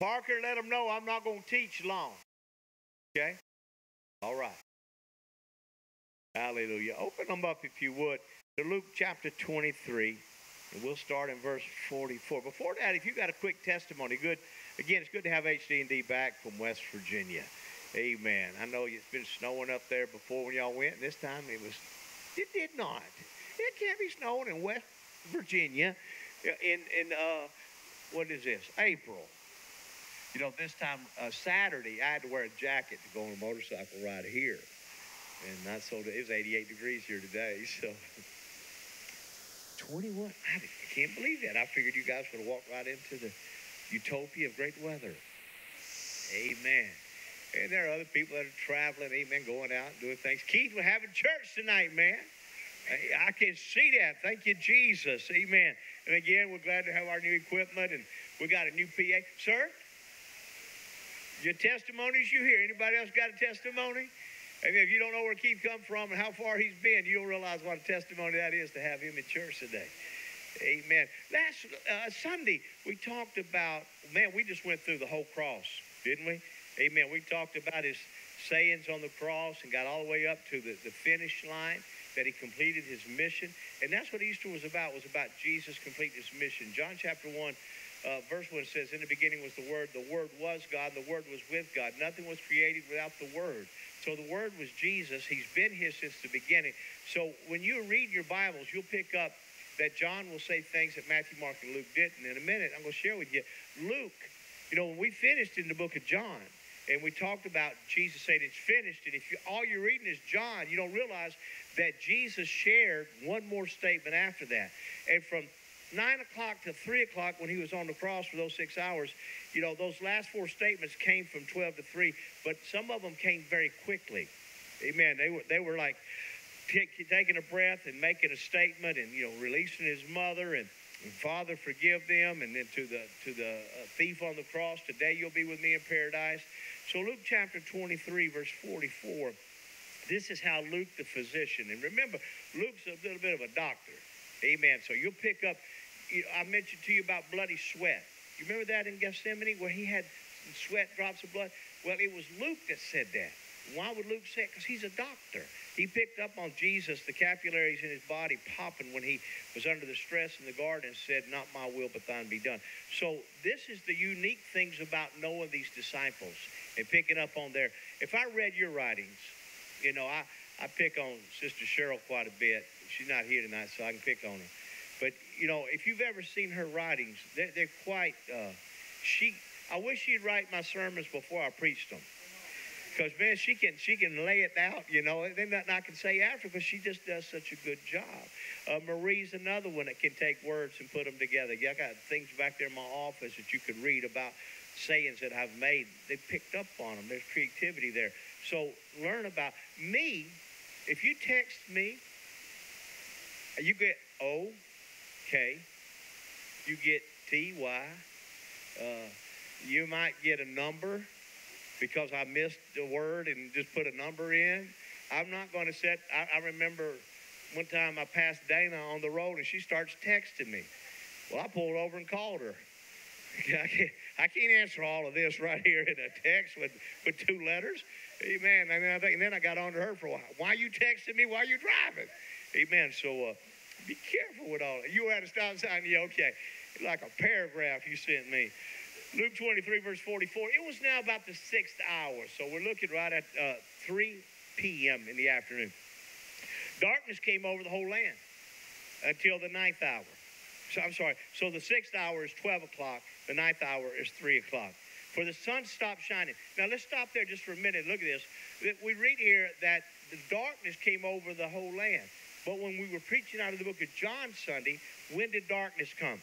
Parker, let them know I'm not going to teach long. Okay? All right. Hallelujah. Open them up, if you would, to Luke chapter 23, and we'll start in verse 44. Before that, if you got a quick testimony, good. Again, it's good to have HD&D back from West Virginia. Amen. I know it's been snowing up there before when y'all went, and this time it was, it did not. It can't be snowing in West Virginia in, in uh, what is this, April. You know, this time, uh, Saturday, I had to wear a jacket to go on a motorcycle ride here. And sold it, it was 88 degrees here today, so. 21, I can't believe that. I figured you guys would walk right into the utopia of great weather. Amen. And there are other people that are traveling, amen, going out and doing things. Keith, we're having church tonight, man. I can see that. Thank you, Jesus. Amen. And again, we're glad to have our new equipment and we got a new PA. Sir, your testimonies you hear. Anybody else got a testimony? And if you don't know where Keith come from and how far he's been, you don't realize what a testimony that is to have him in church today. Amen. Last uh, Sunday, we talked about, man, we just went through the whole cross, didn't we? Amen. We talked about his sayings on the cross and got all the way up to the, the finish line that he completed his mission. And that's what Easter was about, was about Jesus completing his mission. John chapter 1, uh, verse 1 says, In the beginning was the Word. The Word was God. The Word was with God. Nothing was created without the Word. So the Word was Jesus. He's been here since the beginning. So when you read your Bibles, you'll pick up that John will say things that Matthew, Mark, and Luke didn't. In a minute, I'm going to share with you. Luke, you know, when we finished in the book of John, and we talked about Jesus saying it's finished, and if you, all you're reading is John, you don't realize that Jesus shared one more statement after that. And from 9 o'clock to 3 o'clock when he was on the cross for those six hours, you know, those last four statements came from 12 to 3, but some of them came very quickly. Amen. They were, they were like t- taking a breath and making a statement and, you know, releasing his mother and, and Father, forgive them. And then to the, to the uh, thief on the cross, today you'll be with me in paradise. So Luke chapter 23, verse 44. This is how Luke the physician, and remember, Luke's a little bit of a doctor. Amen. So you'll pick up I mentioned to you about bloody sweat. You remember that in Gethsemane where he had sweat drops of blood? Well, it was Luke that said that. Why would Luke say it? Because he's a doctor. He picked up on Jesus, the capillaries in his body popping when he was under the stress in the garden and said, Not my will, but thine be done. So, this is the unique things about knowing these disciples and picking up on their. If I read your writings, you know, I, I pick on Sister Cheryl quite a bit. She's not here tonight, so I can pick on her. But you know, if you've ever seen her writings, they're, they're quite. Uh, she, I wish she'd write my sermons before I preached them, because man, she can she can lay it out. You know, and then nothing I can say after, because she just does such a good job. Uh, Marie's another one that can take words and put them together. Yeah, I got things back there in my office that you can read about sayings that I've made. They picked up on them. There's creativity there. So learn about me. If you text me, you get O K. You get T Y. Uh, you might get a number because I missed the word and just put a number in. I'm not going to set. I, I remember one time I passed Dana on the road and she starts texting me. Well, I pulled over and called her. I can't, answer all of this right here in a text with, with two letters. Amen. And then I think, and then I got on to her for a while. Why are you texting me while you're driving? Amen. So uh, be careful with all that. You were at a stop sign, yeah, okay. Like a paragraph you sent me. Luke 23, verse 44. It was now about the sixth hour, so we're looking right at uh, 3 p.m. in the afternoon. Darkness came over the whole land until the ninth hour. So I'm sorry. So the sixth hour is 12 o'clock. The ninth hour is 3 o'clock. For the sun stopped shining. Now let's stop there just for a minute. Look at this. We read here that the darkness came over the whole land. But when we were preaching out of the book of John Sunday, when did darkness come?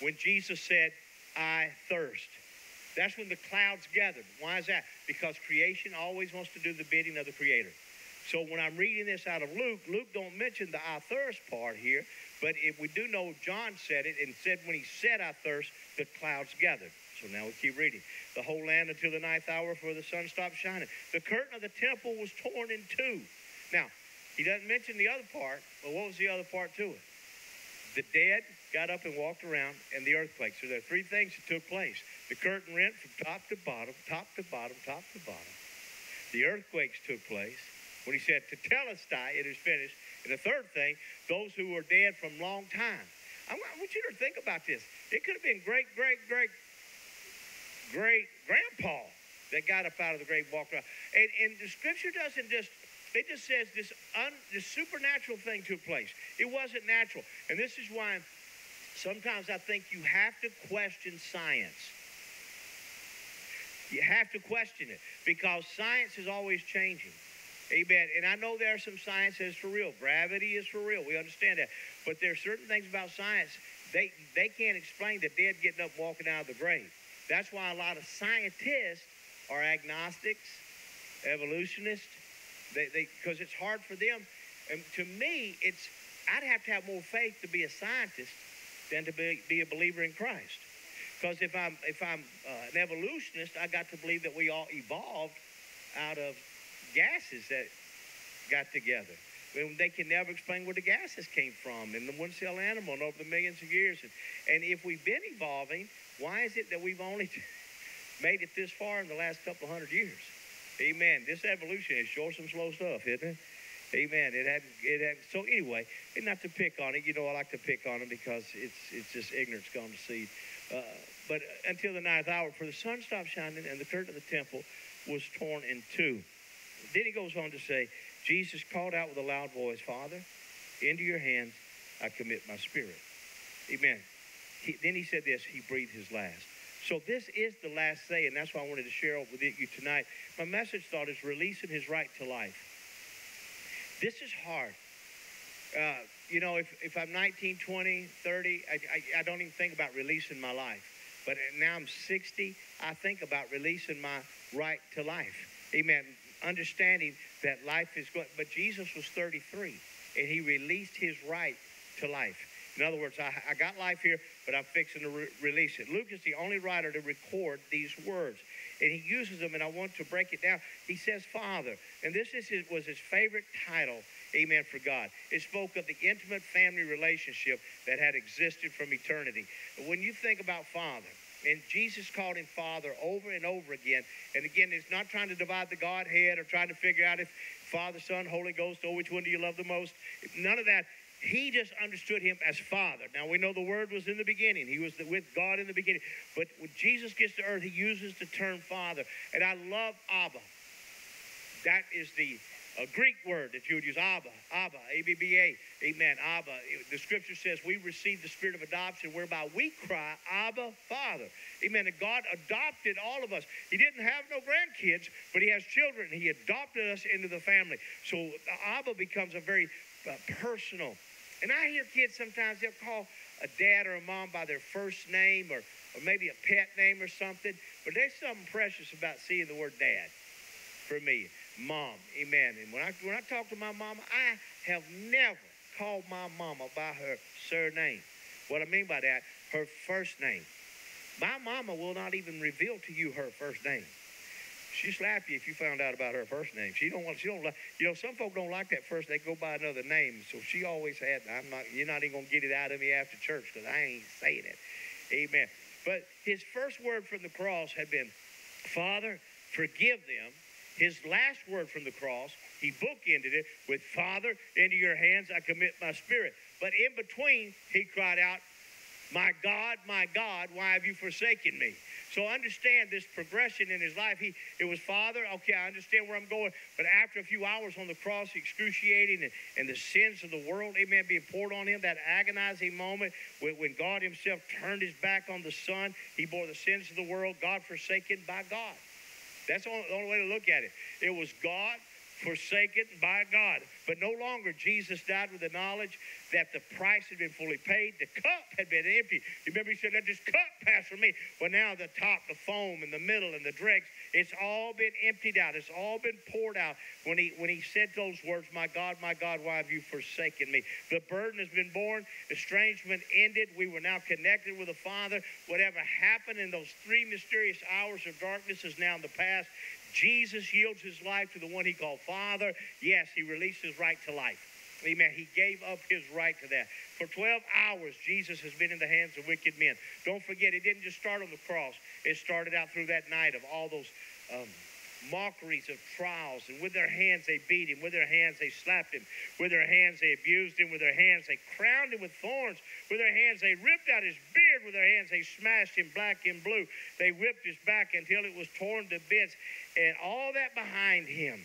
When Jesus said, I thirst. That's when the clouds gathered. Why is that? Because creation always wants to do the bidding of the Creator. So when I'm reading this out of Luke, Luke don't mention the I thirst part here, but if we do know John said it and said when he said I thirst, the clouds gathered. So now we keep reading. The whole land until the ninth hour for the sun stopped shining. The curtain of the temple was torn in two. Now, he doesn't mention the other part, but what was the other part to it? The dead got up and walked around, and the earthquake. So there are three things that took place. The curtain rent from top to bottom, top to bottom, top to bottom. The earthquakes took place when he said, To Tetelestai, it is finished. And the third thing, those who were dead from long time. I want you to think about this. It could have been great, great, great, great grandpa that got up out of the grave, walked around. And, and the scripture doesn't just it just says this, un, this supernatural thing took place. It wasn't natural. And this is why sometimes I think you have to question science. You have to question it because science is always changing. Amen. And I know there are some science that's for real. Gravity is for real. We understand that. But there are certain things about science they they can't explain the dead getting up walking out of the grave. That's why a lot of scientists are agnostics, evolutionists. They because it's hard for them. And to me, it's I'd have to have more faith to be a scientist than to be, be a believer in Christ. Because if I'm if I'm uh, an evolutionist, I got to believe that we all evolved out of gases that got together. And they can never explain where the gases came from in the one cell animal and over the millions of years. And, and if we've been evolving, why is it that we've only made it this far in the last couple hundred years? Amen. This evolution is sure some slow stuff, isn't it? Amen. It had it had so anyway, and not to pick on it, you know I like to pick on them because it's it's just ignorance gone to seed. Uh, but until the ninth hour, for the sun stopped shining and the curtain of the temple was torn in two. Then he goes on to say, Jesus called out with a loud voice, Father, into your hands I commit my spirit. Amen. He, then he said this, he breathed his last. So this is the last say, and that's why I wanted to share it with you tonight. My message thought is releasing his right to life. This is hard. Uh, you know, if, if I'm 19, 20, 30, I, I, I don't even think about releasing my life. But now I'm 60, I think about releasing my right to life. Amen understanding that life is good. But Jesus was 33 and he released his right to life. In other words, I, I got life here, but I'm fixing to re- release it. Luke is the only writer to record these words, and he uses them, and I want to break it down. He says, Father, and this is his, was his favorite title, amen, for God. It spoke of the intimate family relationship that had existed from eternity. When you think about Father, and Jesus called him Father over and over again. And again, it's not trying to divide the Godhead or trying to figure out if Father, Son, Holy Ghost, or which one do you love the most. None of that. He just understood him as Father. Now we know the Word was in the beginning. He was with God in the beginning. But when Jesus gets to earth, he uses the term Father. And I love Abba. That is the a Greek word that you would use, Abba, Abba, A-B-B-A, amen, Abba. The scripture says we receive the spirit of adoption whereby we cry, Abba, Father. Amen. And God adopted all of us. He didn't have no grandkids, but he has children. He adopted us into the family. So Abba becomes a very uh, personal. And I hear kids sometimes, they'll call a dad or a mom by their first name or, or maybe a pet name or something. But there's something precious about seeing the word dad for me mom. Amen. And when I when I talk to my mama, I have never called my mama by her surname. What I mean by that, her first name. My mama will not even reveal to you her first name. She slap you if you found out about her first name. She don't want. She don't like. You know, some folk don't like that first. They go by another name. So she always had. I'm not. You're not even gonna get it out of me after church because I ain't saying it. Amen. But his first word from the cross had been, Father, forgive them his last word from the cross, he bookended it with, Father, into your hands I commit my spirit. But in between, he cried out, My God, my God, why have you forsaken me? So understand this progression in his life. He it was Father, okay, I understand where I'm going. But after a few hours on the cross, excruciating and, and the sins of the world, amen, being poured on him, that agonizing moment when, when God himself turned his back on the Son, he bore the sins of the world, God forsaken by God. That's the only, the only way to look at it. It was God forsaken by God. But no longer Jesus died with the knowledge that the price had been fully paid. The cup had been empty. You remember he said, let this cup pass from me. Well, now the top, the foam, and the middle, and the dregs, it's all been emptied out. It's all been poured out. When he when he said those words, my God, my God, why have you forsaken me? The burden has been borne. Estrangement ended. We were now connected with the Father. Whatever happened in those three mysterious hours of darkness is now in the past. Jesus yields his life to the one he called Father. Yes, he released his right to life. Amen. He gave up his right to that. For 12 hours, Jesus has been in the hands of wicked men. Don't forget, it didn't just start on the cross, it started out through that night of all those um, mockeries of trials. And with their hands, they beat him. With their hands, they slapped him. With their hands, they abused him. With their hands, they crowned him with thorns. With their hands, they ripped out his beard. With their hands, they smashed him black and blue. They whipped his back until it was torn to bits. And all that behind him,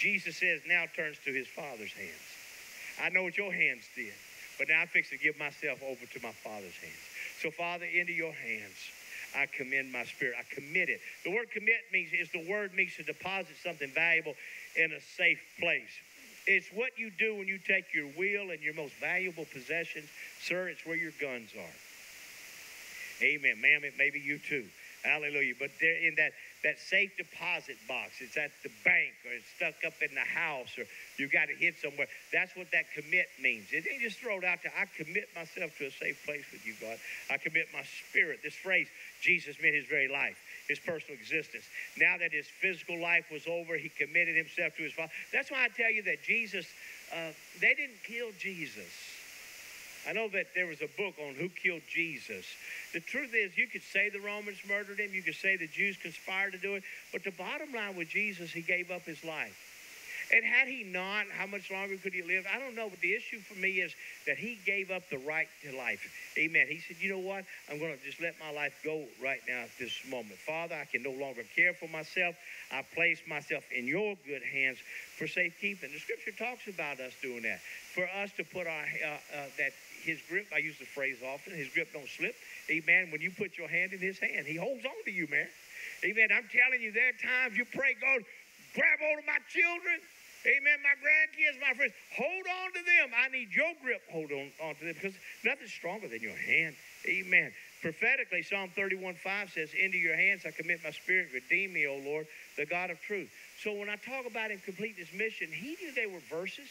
Jesus says, now turns to his Father's hands. I know what your hands did, but now I fix to give myself over to my Father's hands. So, Father, into your hands. I commend my spirit. I commit it. The word commit means is the word means to deposit something valuable in a safe place. It's what you do when you take your will and your most valuable possessions. Sir, it's where your guns are. Amen. Ma'am, it may be you too. Hallelujah. But they're in that, that safe deposit box. It's at the bank or it's stuck up in the house or you got to hit somewhere. That's what that commit means. It ain't just throw it out there. I commit myself to a safe place with you, God. I commit my spirit. This phrase, Jesus meant his very life, his personal existence. Now that his physical life was over, he committed himself to his Father. That's why I tell you that Jesus, uh, they didn't kill Jesus. I know that there was a book on who killed Jesus. The truth is, you could say the Romans murdered him, you could say the Jews conspired to do it, but the bottom line with Jesus, he gave up his life. And had he not, how much longer could he live? I don't know, but the issue for me is that he gave up the right to life. Amen. He said, You know what? I'm going to just let my life go right now at this moment. Father, I can no longer care for myself. I place myself in your good hands for safekeeping. The scripture talks about us doing that. For us to put our, uh, uh, that his grip, I use the phrase often, his grip don't slip. Amen. When you put your hand in his hand, he holds on to you, man. Amen. I'm telling you, there are times you pray, God, grab hold of my children. Amen. My grandkids, my friends, hold on to them. I need your grip. Hold on, on to them because nothing's stronger than your hand. Amen. Prophetically, Psalm 31 5 says, Into your hands I commit my spirit. Redeem me, O Lord, the God of truth. So when I talk about him complete his mission, he knew they were verses.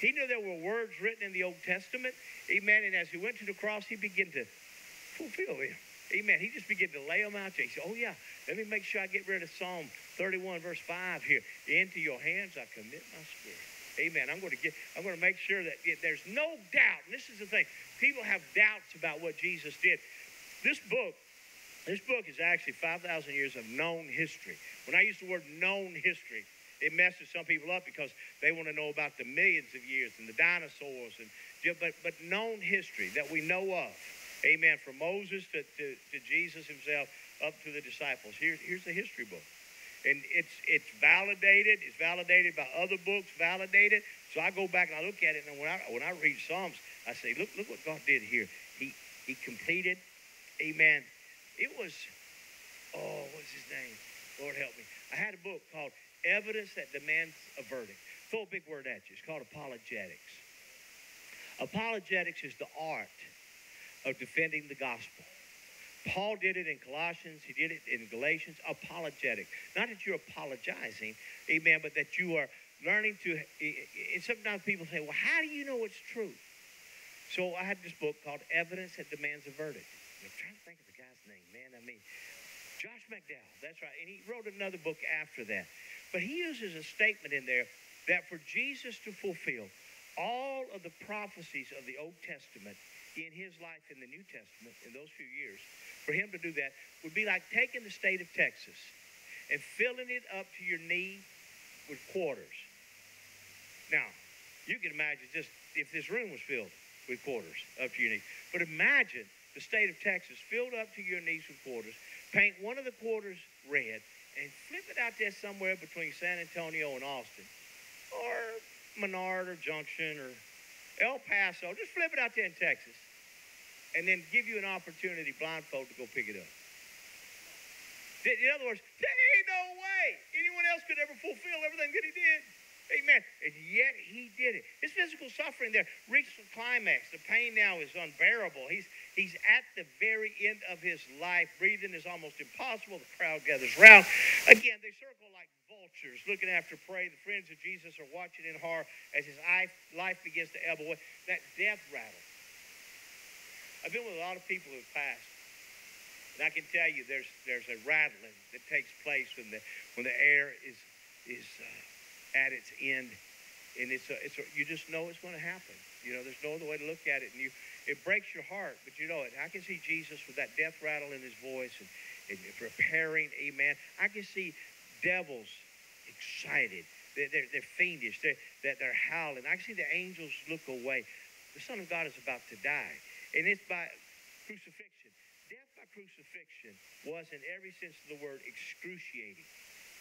He knew there were words written in the Old Testament. Amen. And as he went to the cross, he began to fulfill them. Amen. He just began to lay them out there. He said, Oh, yeah, let me make sure I get rid of Psalm 31, verse 5 here. Into your hands I commit my spirit. Amen. I'm going to get. I'm going to make sure that there's no doubt. And this is the thing. People have doubts about what Jesus did. This book, this book is actually 5,000 years of known history. When I use the word known history, it messes some people up because they want to know about the millions of years and the dinosaurs and but but known history that we know of. Amen. From Moses to, to, to Jesus himself up to the disciples. Here, here's the history book. And it's it's validated. It's validated by other books, validated. So I go back and I look at it, and when I when I read Psalms, I say, look look what God did here. He he completed. Amen. It was oh, what's his name? Lord help me. I had a book called Evidence that Demands a Verdict. Throw a big word at you. It's called apologetics. Apologetics is the art of defending the gospel. Paul did it in Colossians, he did it in Galatians, apologetic. Not that you're apologizing, amen, but that you are learning to. And sometimes people say, well, how do you know it's true? So I had this book called Evidence That Demands a Verdict. I'm trying to think of the guy's name, man. I mean, Josh McDowell, that's right. And he wrote another book after that. But he uses a statement in there that for Jesus to fulfill all of the prophecies of the Old Testament in his life in the New Testament in those few years, for him to do that would be like taking the state of Texas and filling it up to your knee with quarters. Now, you can imagine just if this room was filled with quarters up to your knees. But imagine the state of Texas filled up to your knees with quarters, paint one of the quarters red, and flip it out there somewhere between San Antonio and Austin, or Menard or Junction or El Paso. Just flip it out there in Texas and then give you an opportunity, blindfold, to go pick it up. In other words, there ain't no way anyone else could ever fulfill everything that he did. Amen. And yet he did it. His physical suffering there reached the climax. The pain now is unbearable. He's he's at the very end of his life. Breathing is almost impossible. The crowd gathers around. Again, they circle like vultures looking after prey. The friends of Jesus are watching in horror as his life begins to ebb away. That death rattle I've been with a lot of people who've passed, and I can tell you there's there's a rattling that takes place when the when the air is is uh, at its end. and it's a, it's a, you just know it's going to happen. You know, there's no other way to look at it, and you it breaks your heart, but you know it. I can see Jesus with that death rattle in his voice and, and preparing. Amen. I can see devils excited. They're, they're, they're fiendish. They're, they're, they're howling. I can see the angels look away. The Son of God is about to die, and it's by crucifixion. Death by crucifixion was, in every sense of the word, excruciating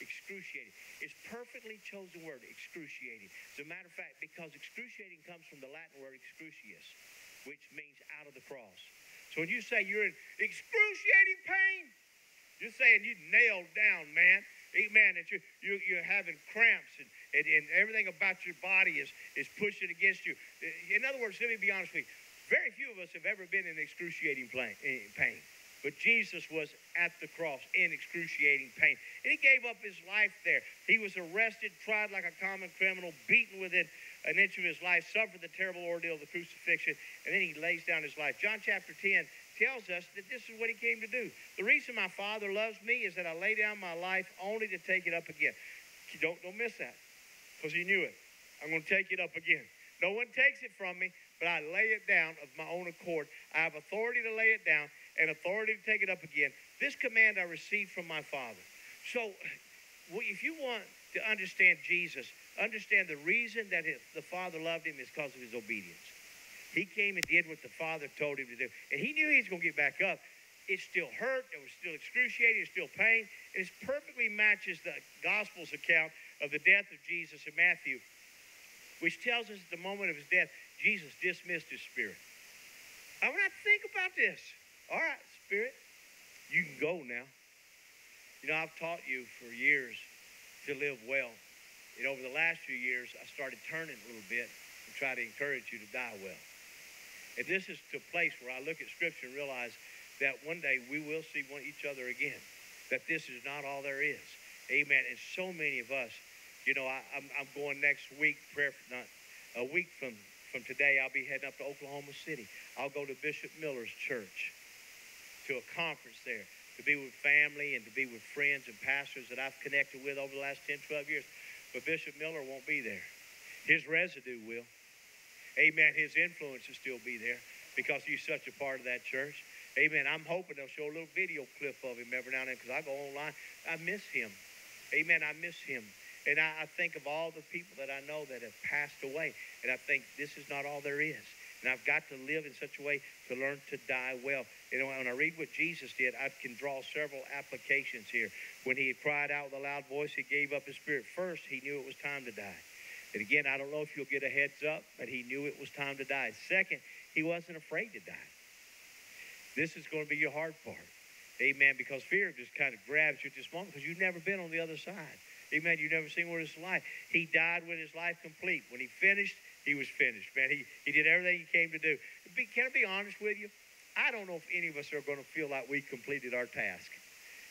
excruciating. It's perfectly chosen word, excruciating. As a matter of fact, because excruciating comes from the Latin word excrucius, which means out of the cross. So when you say you're in excruciating pain, you're saying you nailed down, man. Amen. That you're, you're, you're having cramps and, and, and everything about your body is, is pushing against you. In other words, let me be honest with you. Very few of us have ever been in excruciating pain. But Jesus was at the cross in excruciating pain. And he gave up his life there. He was arrested, tried like a common criminal, beaten within an inch of his life, suffered the terrible ordeal of the crucifixion, and then he lays down his life. John chapter 10 tells us that this is what he came to do. The reason my Father loves me is that I lay down my life only to take it up again. Don't, don't miss that because he knew it. I'm going to take it up again. No one takes it from me, but I lay it down of my own accord. I have authority to lay it down, and authority to take it up again. This command I received from my Father. So, if you want to understand Jesus, understand the reason that the Father loved him is because of his obedience. He came and did what the Father told him to do. And he knew he was going to get back up. It still hurt. It was still excruciating. It was still pain. And it perfectly matches the Gospel's account of the death of Jesus in Matthew, which tells us at the moment of his death, Jesus dismissed his spirit. I want to think about this. All right, Spirit, you can go now. You know, I've taught you for years to live well. And over the last few years, I started turning a little bit and try to encourage you to die well. And this is the place where I look at Scripture and realize that one day we will see one, each other again. That this is not all there is. Amen. And so many of us, you know, I, am going next week, prayer not a week from from today, I'll be heading up to Oklahoma City. I'll go to Bishop Miller's church to a conference there to be with family and to be with friends and pastors that I've connected with over the last 10, 12 years. But Bishop Miller won't be there. His residue will. Amen. His influence will still be there because he's such a part of that church. Amen. I'm hoping they'll show a little video clip of him every now and then because I go online. I miss him. Amen. I miss him. And I, I think of all the people that I know that have passed away. And I think this is not all there is. And I've got to live in such a way to learn to die well. You know, when I read what Jesus did, I can draw several applications here. When he had cried out with a loud voice, he gave up his spirit. First, he knew it was time to die. And again, I don't know if you'll get a heads up, but he knew it was time to die. Second, he wasn't afraid to die. This is going to be your hard part. Amen. Because fear just kind of grabs you at this moment because you've never been on the other side. Amen. You've never seen what it's like. He died with his life complete. When he finished, he was finished, man. He, he did everything he came to do. Be, can I be honest with you? I don't know if any of us are going to feel like we completed our task.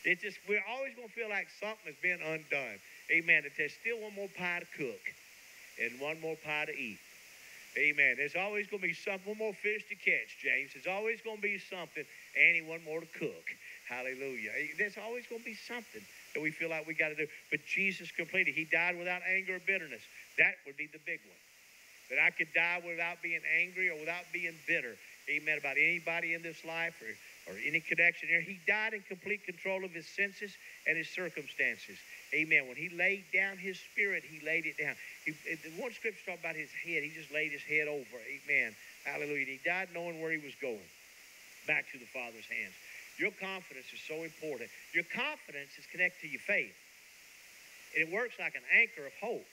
It's just, we're always going to feel like something has been undone. Amen. That there's still one more pie to cook and one more pie to eat. Amen. There's always going to be some, one more fish to catch, James. There's always going to be something, Annie, one more to cook. Hallelujah. Eh, there's always going to be something that we feel like we got to do. But Jesus completed. He died without anger or bitterness. That would be the big one. That I could die without being angry or without being bitter. Amen. About anybody in this life or, or any connection here. He died in complete control of his senses and his circumstances. Amen. When he laid down his spirit, he laid it down. He, the one scripture talked about his head. He just laid his head over. Amen. Hallelujah. And he died knowing where he was going. Back to the Father's hands. Your confidence is so important. Your confidence is connected to your faith. And it works like an anchor of hope.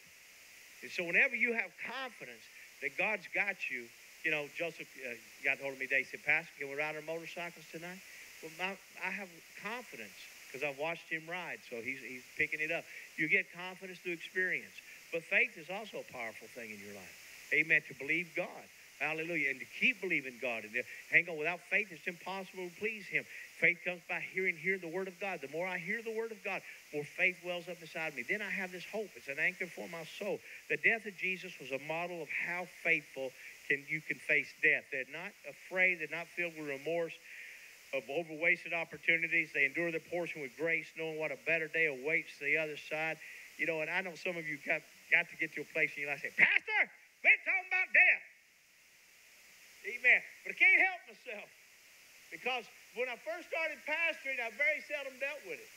And so whenever you have confidence that God's got you, you know, Joseph uh, got hold of me today. He said, Pastor, can we ride our motorcycles tonight? Well, my, I have confidence because I've watched him ride, so he's, he's picking it up. You get confidence through experience. But faith is also a powerful thing in your life. Amen. To believe God. Hallelujah. And to keep believing God. And to hang on. Without faith, it's impossible to please Him. Faith comes by hearing, hear the word of God. The more I hear the word of God, more faith wells up inside me. Then I have this hope. It's an anchor for my soul. The death of Jesus was a model of how faithful can you can face death. They're not afraid. They're not filled with remorse of overwasted opportunities. They endure their portion with grace, knowing what a better day awaits the other side. You know, and I know some of you got got to get to a place in your life say, Pastor, quit talking about death. Amen. But I can't help myself because when I first started pastoring, I very seldom dealt with it.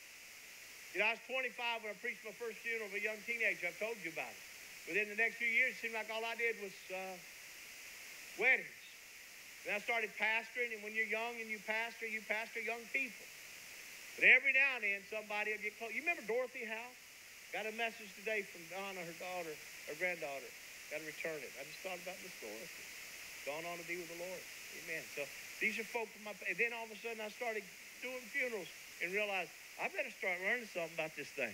You know, I was 25 when I preached my first funeral of a young teenager. I've told you about it. Within the next few years, it seemed like all I did was uh, weddings. Then I started pastoring, and when you're young and you pastor, you pastor young people. But every now and then, somebody will get close. You remember Dorothy Howe? Got a message today from Donna, her daughter, her granddaughter. Got to return it. I just thought about Miss Dorothy. Gone on to be with the Lord. Amen. So these are folk from my. And then all of a sudden, I started doing funerals and realized I better start learning something about this thing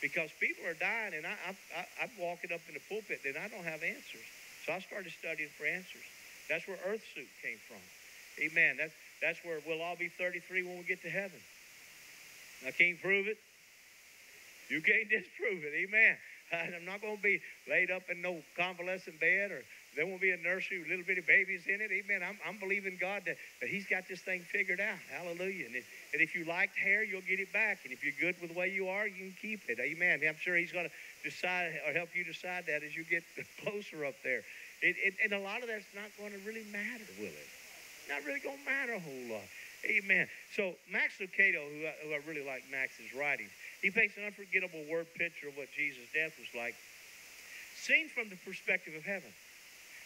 because people are dying, and I, I, I'm walking up in the pulpit and I don't have answers. So I started studying for answers. That's where Earth Suit came from. Amen. That's that's where we'll all be 33 when we get to heaven. I can't prove it. You can't disprove it. Amen. I'm not going to be laid up in no convalescent bed or there won't be a nursery with little bitty babies in it. Amen. I'm, I'm believing God that, that He's got this thing figured out. Hallelujah. And if, and if you liked hair, you'll get it back. And if you're good with the way you are, you can keep it. Amen. I'm sure He's going to decide or help you decide that as you get closer up there. It, it, and a lot of that's not going to really matter, will it? Not really going to matter a whole lot. Amen. So Max Lucado, who I, who I really like Max's writings, he paints an unforgettable word picture of what Jesus' death was like, seen from the perspective of heaven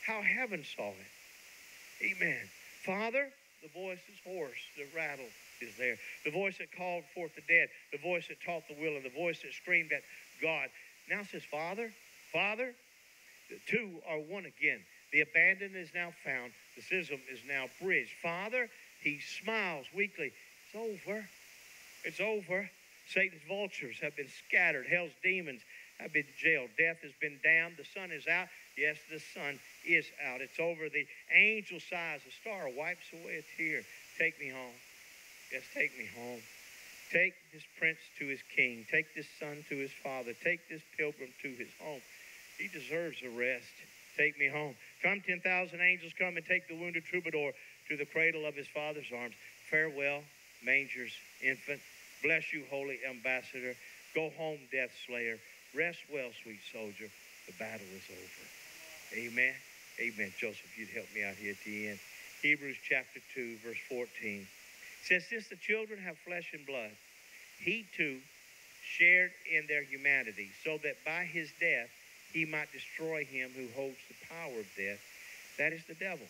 how heaven saw it. Amen. Father, the voice is hoarse, the rattle is there. The voice that called forth the dead, the voice that taught the will, and the voice that screamed at God. Now says, Father, Father, the two are one again. The abandoned is now found. The schism is now bridged. Father, he smiles weakly. It's over. It's over. Satan's vultures have been scattered. Hell's demons have been jailed. Death has been damned. The sun is out. Yes, the sun is out. It's over. The angel sighs. The star wipes away a tear. Take me home. Yes, take me home. Take this prince to his king. Take this son to his father. Take this pilgrim to his home. He deserves a rest. Take me home. Come, 10,000 angels, come and take the wounded troubadour to the cradle of his father's arms. Farewell, manger's infant. Bless you, holy ambassador. Go home, death slayer. Rest well, sweet soldier. The battle is over. Amen. Amen. Joseph, you'd help me out here at the end. Hebrews chapter 2, verse 14 says, Since the children have flesh and blood, he too shared in their humanity, so that by his death he might destroy him who holds the power of death, that is the devil,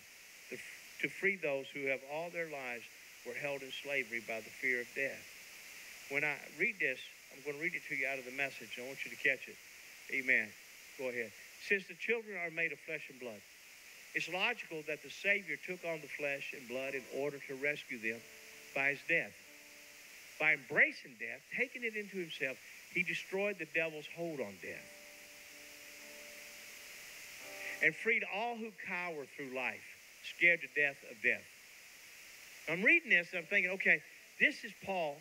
to, to free those who have all their lives were held in slavery by the fear of death. When I read this, I'm going to read it to you out of the message. I want you to catch it. Amen. Go ahead. Since the children are made of flesh and blood, it's logical that the Savior took on the flesh and blood in order to rescue them by his death. By embracing death, taking it into himself, he destroyed the devil's hold on death and freed all who cower through life, scared to death of death. I'm reading this and I'm thinking, okay, this is Paul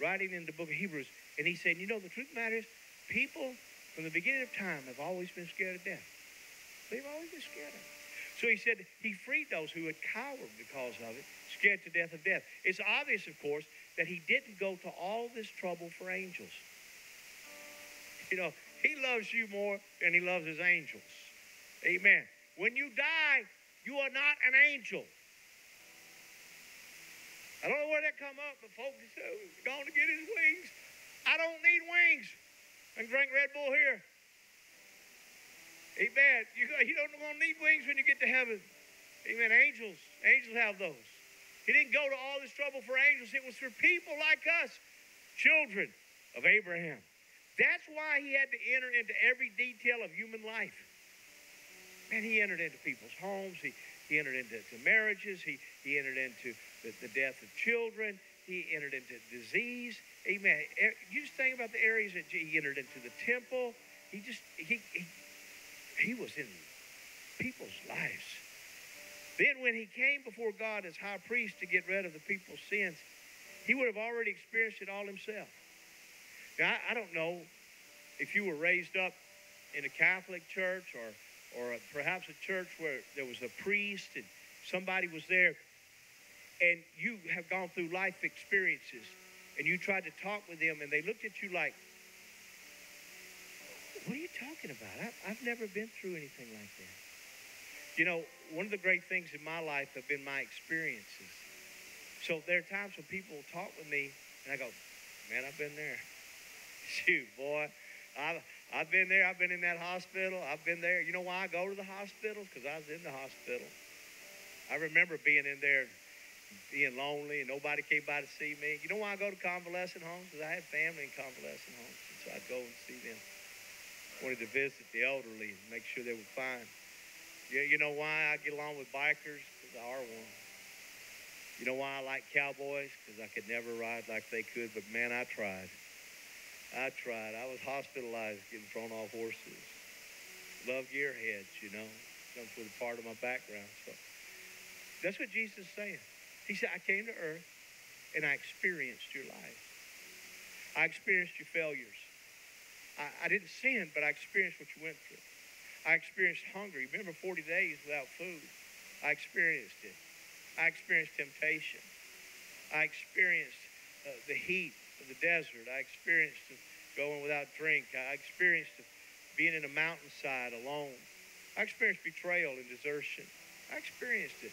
writing in the book of Hebrews, and he said, you know, the truth of the matter is, people from the beginning of time have always been scared of death. They've always been scared of it. So he said he freed those who had cowered because of it, scared to death of death. It's obvious, of course, that he didn't go to all this trouble for angels. You know, he loves you more than he loves his angels. Amen. When you die, you are not an angel. I don't know where that come up, but folks are going to get his wings. I don't need wings. I can drink Red Bull here. Amen. You, you don't want to need wings when you get to heaven. Amen. Angels, angels have those. He didn't go to all this trouble for angels. It was for people like us, children of Abraham. That's why he had to enter into every detail of human life. Man, he entered into people's homes. He, he entered into marriages. He, he entered into the, the death of children. He entered into disease. Amen. Eh, you just think about the areas that he entered into the temple. He just, he, he, he was in people's lives. Then when he came before God as high priest to get rid of the people's sins, he would have already experienced it all himself. Now, I, I don't know if you were raised up in a Catholic church or or perhaps a church where there was a priest and somebody was there and you have gone through life experiences and you tried to talk with them and they looked at you like What are you talking about? I, I've never been through anything like that. You know, one of the great things in my life have been my experiences. So there are times when people talk with me, and I go, man, I've been there. Shoot, boy, I've, I've been there. I've been in that hospital. I've been there. You know why I go to the hospitals? Because I was in the hospital. I remember being in there, being lonely, and nobody came by to see me. You know why I go to convalescent homes? Because I had family in convalescent homes. And so I'd go and see them. Wanted to visit the elderly and make sure they were fine. Yeah, you know why I get along with bikers? Because I are one. You know why I like cowboys? Because I could never ride like they could, but man, I tried. I tried. I was hospitalized getting thrown off horses. Love gearheads, you know. Comes with a part of my background. So that's what Jesus is saying. He said, I came to earth and I experienced your life. I experienced your failures. I, I didn't sin, but I experienced what you went through. I experienced hunger. You remember 40 days without food? I experienced it. I experienced temptation. I experienced uh, the heat of the desert. I experienced going without drink. I experienced being in a mountainside alone. I experienced betrayal and desertion. I experienced it.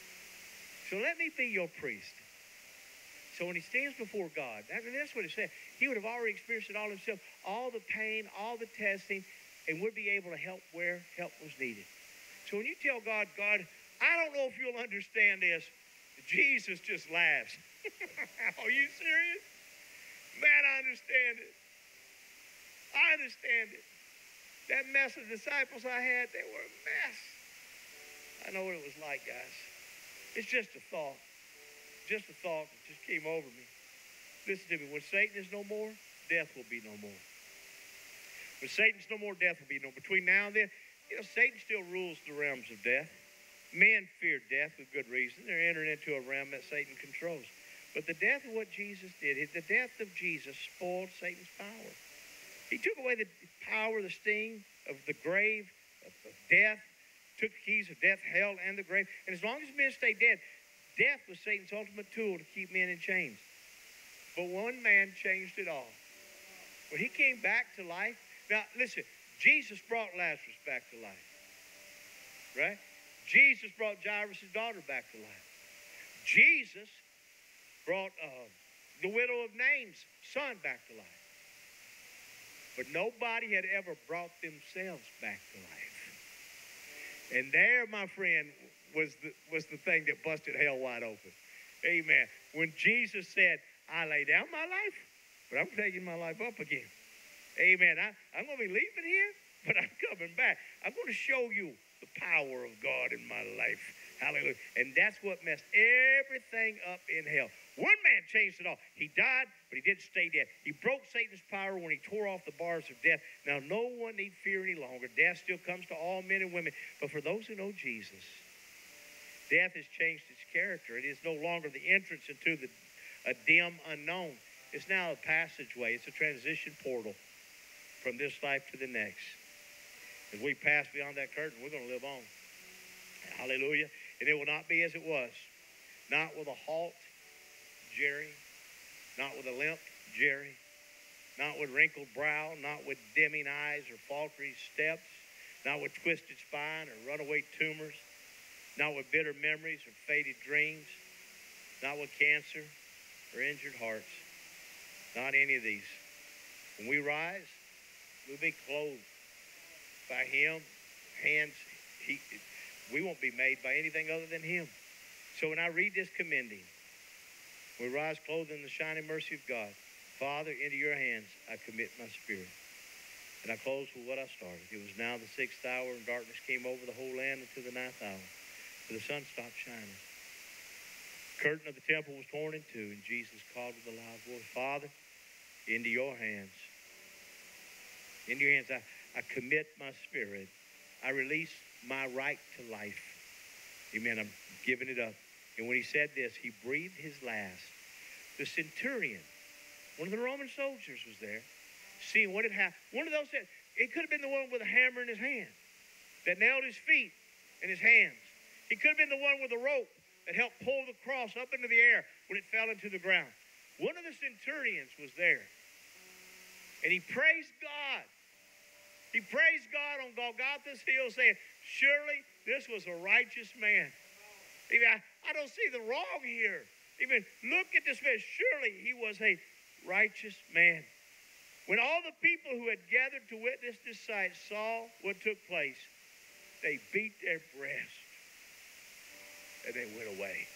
So let me be your priest. So when he stands before God, that, that's what it said. He would have already experienced it all himself, all the pain, all the testing, and would be able to help where help was needed. So when you tell God, God, I don't know if you'll understand this, Jesus just laughs. Are you serious? Man, I understand it. I understand it. That mess of disciples I had, they were a mess. I know what it was like, guys. It's just a thought. Just a thought that just came over me. Listen to me. When Satan is no more, death will be no more. When Satan's no more, death will be no more. Between now and then, you know, Satan still rules the realms of death. Men fear death with good reason. They're entering into a realm that Satan controls. But the death of what Jesus did, the death of Jesus spoiled Satan's power. He took away the power, the sting of the grave, of death, took the keys of death, hell, and the grave. And as long as men stayed dead, death was Satan's ultimate tool to keep men in chains. But one man changed it all. When he came back to life, now listen, Jesus brought Lazarus back to life. Right? Jesus brought Jairus' daughter back to life. Jesus brought uh, the widow of Nain's son back to life. But nobody had ever brought themselves back to life. And there, my friend, was the, was the thing that busted hell wide open. Amen. When Jesus said, I lay down my life, but I'm taking my life up again. Amen. I, I'm going to be leaving here, but I'm coming back. I'm going to show you the power of God in my life. Hallelujah. And that's what messed everything up in hell. One man changed it all. He died, but he didn't stay dead. He broke Satan's power when he tore off the bars of death. Now, no one need fear any longer. Death still comes to all men and women. But for those who know Jesus, death has changed its character. It is no longer the entrance into the a dim unknown. It's now a passageway. It's a transition portal from this life to the next. As we pass beyond that curtain, we're going to live on. Hallelujah. And it will not be as it was. Not with a halt, Jerry. Not with a limp, Jerry. Not with wrinkled brow, not with dimming eyes or faltering steps, not with twisted spine or runaway tumors, not with bitter memories or faded dreams, not with cancer or injured hearts. Not any of these. When we rise, we'll be clothed by him, hands, he, we won't be made by anything other than him. So when I read this commending, we rise clothed in the shining mercy of God. Father, into your hands I commit my spirit. And I close with what I started. It was now the sixth hour, and darkness came over the whole land until the ninth hour. For the sun stopped shining. The curtain of the temple was torn in two, and Jesus called with a loud voice, Father, into your hands. Into your hands I, I commit my spirit. I release my right to life. Amen. I'm giving it up. And when he said this, he breathed his last. The centurion, one of the Roman soldiers, was there, seeing what had happened. One of those, said, it could have been the one with a hammer in his hand that nailed his feet and his hands. He could have been the one with the rope that helped pull the cross up into the air when it fell into the ground. One of the centurions was there. And he praised God He praised God on Golgotha's hill, saying, Surely this was a righteous man. Amen. I, I don't see the wrong here. Amen. Look at this man. Surely he was a righteous man. When all the people who had gathered to witness this sight saw what took place, they beat their breast and they went away.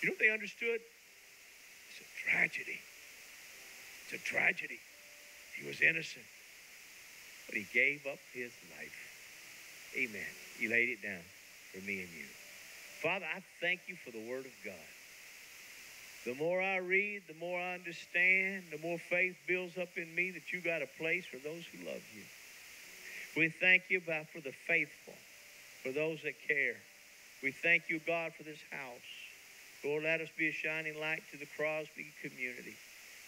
You know what they understood? It's a tragedy. It's a tragedy. He was innocent, but he gave up his life. Amen. He laid it down for me and you. Father, I thank you for the Word of God. The more I read, the more I understand, the more faith builds up in me that you got a place for those who love you. We thank you, God, for the faithful, for those that care. We thank you, God, for this house. Lord, let us be a shining light to the Crosby community.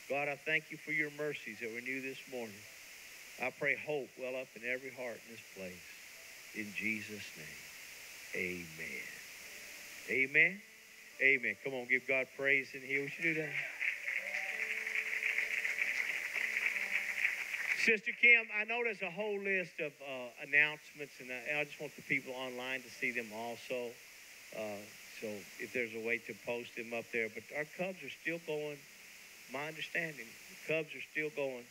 God, I thank you for your mercies that were new this morning. I pray hope well up in every heart in this place. In Jesus' name, amen. Amen. Amen. Come on, give God praise in here. We should do that. Sister Kim, I know there's a whole list of uh, announcements, and I, I, just want the people online to see them also. Uh, so if there's a way to post them up there. But our Cubs are still going, my understanding, the Cubs are still going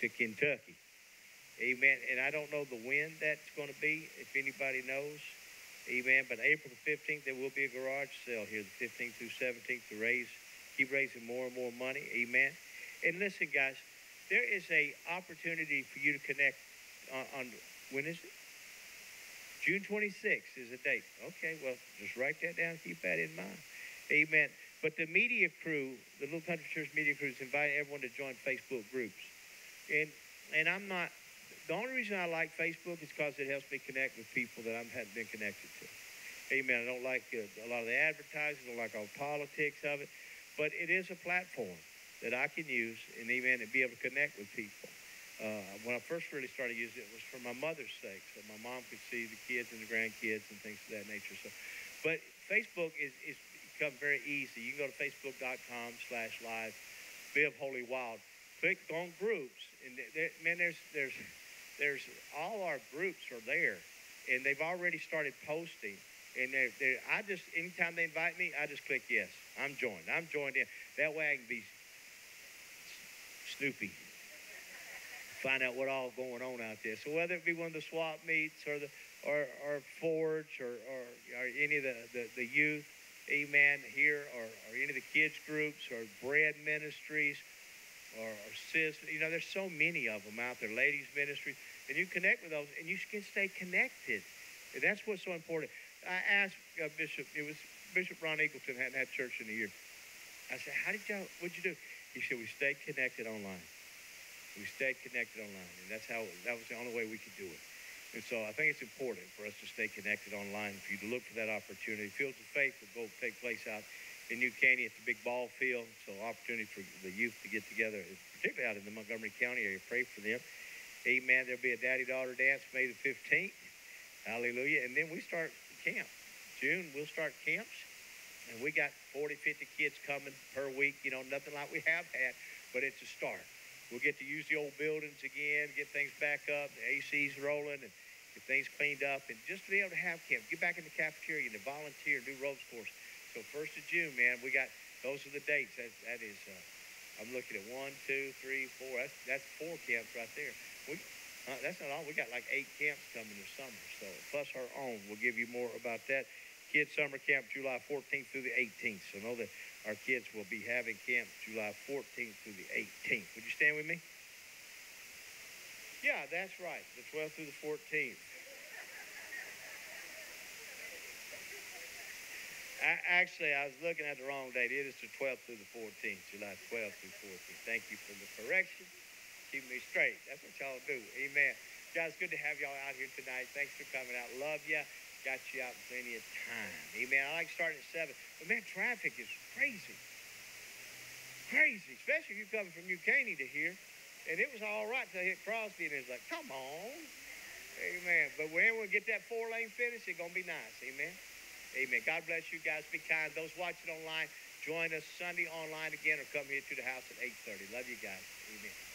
to Kentucky. Amen. And I don't know the when that's going to be, if anybody knows. Amen. But April the 15th, there will be a garage sale here, the 15th through 17th, to raise, keep raising more and more money. Amen. And listen, guys, there is a opportunity for you to connect on, on when is it? June 26th is the date. Okay, well, just write that down. Keep that in mind. Amen. But the media crew, the Little Country Church media crew, is inviting everyone to join Facebook groups. And and I'm not the only reason I like Facebook is because it helps me connect with people that I haven't been connected to. Amen. I don't like uh, a lot of the advertising, I don't like all the politics of it, but it is a platform that I can use and amen and be able to connect with people. Uh, when I first really started using it, it was for my mother's sake, so my mom could see the kids and the grandkids and things of that nature. So, but Facebook is, is become very easy. You can go to facebook.com slash live, live holy wild. Click on groups, and there, man, there's there's there's all our groups are there, and they've already started posting. And they're, they're, I just anytime they invite me, I just click yes. I'm joined. I'm joined in. That way I can be Snoopy. Find out what all going on out there. So whether it be one of the swap meets or the or, or Forge or, or, or any of the, the, the youth, amen, here, or, or any of the kids groups or bread ministries, or, or sis. You know, there's so many of them out there, ladies ministries, and you connect with those, and you can stay connected. And that's what's so important. I asked uh, Bishop, it was Bishop Ron Eagleton hadn't had church in a year. I said, how did y'all, what'd you do? He said, we stayed connected online. We stayed connected online, and that's how, that was the only way we could do it. And so I think it's important for us to stay connected online, for you to look for that opportunity. Fields of Faith will go take place out in New Caney at the big ball field. So opportunity for the youth to get together, particularly out in the Montgomery County area. Pray for them. Amen. There'll be a daddy-daughter dance May the 15th. Hallelujah. And then we start camp. June, we'll start camps. And we got 40, 50 kids coming per week. You know, nothing like we have had, but it's a start. We'll get to use the old buildings again, get things back up, the AC's rolling, and get things cleaned up, and just to be able to have camp. Get back in the cafeteria and to volunteer, do ropes course. So first of June, man, we got those are the dates. That that is. Uh, I'm looking at one, two, three, four. That's that's four camps right there. We, uh, that's not all. We got like eight camps coming this summer. So plus our own. We'll give you more about that. Kids Summer Camp July 14th through the 18th. So know that our kids will be having camp July 14th through the 18th. Would you stand with me? Yeah, that's right. The 12th through the 14th. I, actually, I was looking at the wrong date. It is the 12th through the 14th, July 12th through 14th. Thank you for the correction. Keep me straight. That's what y'all do. Amen. Guys, good to have y'all out here tonight. Thanks for coming out. Love you. Got you out plenty of time. Amen. I like starting at 7. But man, traffic is crazy. Crazy. Especially if you're coming from New Caney to here. And it was all right till I hit Crosby, and it was like, come on. Amen. But when we get that four lane finish, it's going to be nice. Amen. Amen. God bless you guys. Be kind. Those watching online, join us Sunday online again or come here to the house at 8.30. Love you guys. Amen.